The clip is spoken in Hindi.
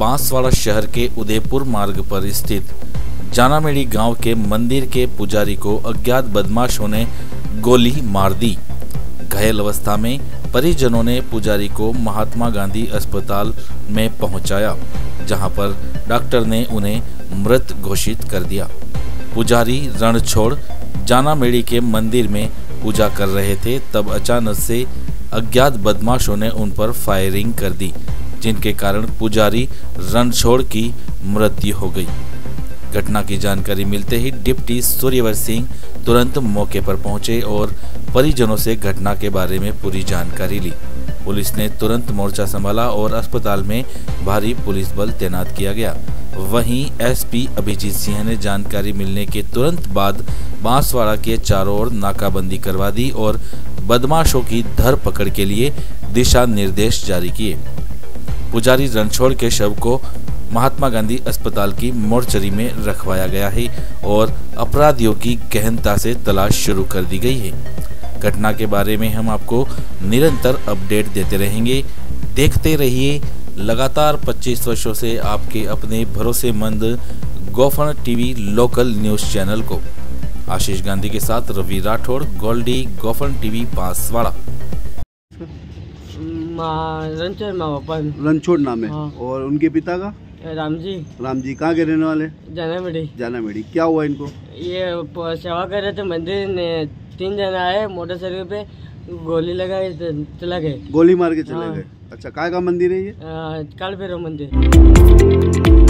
बांसवाड़ा शहर के उदयपुर मार्ग पर स्थित जानामेड़ी गाँव के मंदिर के पुजारी को अज्ञात बदमाशों ने गोली मार दी। घायल अवस्था में परिजनों ने पुजारी को महात्मा गांधी अस्पताल में पहुँचाया, जहाँ पर डॉक्टर ने उन्हें मृत घोषित कर दिया। पुजारी रण रणछोड़ जानामेड़ी के मंदिर में पूजा कर रहे थे, तब अचानक से अज्ञात बदमाशों ने उन पर फायरिंग कर दी। जिनके कारण पुजारी रणछोड़ की मृत्यु हो गई। घटना की जानकारी मिलते ही डिप्टी सूर्यवर सिंह तुरंत मौके पर पहुँचे और परिजनों से घटना के बारे में पूरी जानकारी ली। पुलिस ने तुरंत मोर्चा संभाला और अस्पताल में भारी पुलिस बल तैनात किया गया। वहीं एसपी अभिजीत सिंह ने जानकारी मिलने के तुरंत बाद बांसवाड़ा के चारों ओर नाकाबंदी करवा दी और बदमाशों की धर पकड़ के लिए दिशा निर्देश जारी किए। पुजारी रणछोड़ के शव को महात्मा गांधी अस्पताल की मोर्चरी में रखवाया गया है और अपराधियों की गहनता से तलाश शुरू कर दी गई है। घटना के बारे में हम आपको निरंतर अपडेट देते रहेंगे। देखते रहिए, लगातार 25 वर्षों से आपके अपने भरोसेमंद गोफन टीवी लोकल न्यूज़ चैनल को। आशीष गांधी के साथ रवि राठौड़, गोल्डी गोफन टीवी बांसवाड़ा। रणछोड़ नाम है। हाँ। और उनके पिता का? राम जी राम जी कहाँ के रहने वाले? जाना मेढ़ी जाना मेडी क्या हुआ इनको? ये सेवा कर रहे थे मंदिर में तीन जन आए मोटरसाइकिल पे गोली लगाई चला गए। गोली मार के चले हाँ। गए। अच्छा काय का मंदिर है ये? काल भैरव मंदिर।